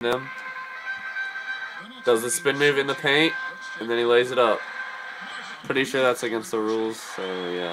him. Does the spin move in the paint, and then he lays it up. Pretty sure that's against the rules, so yeah.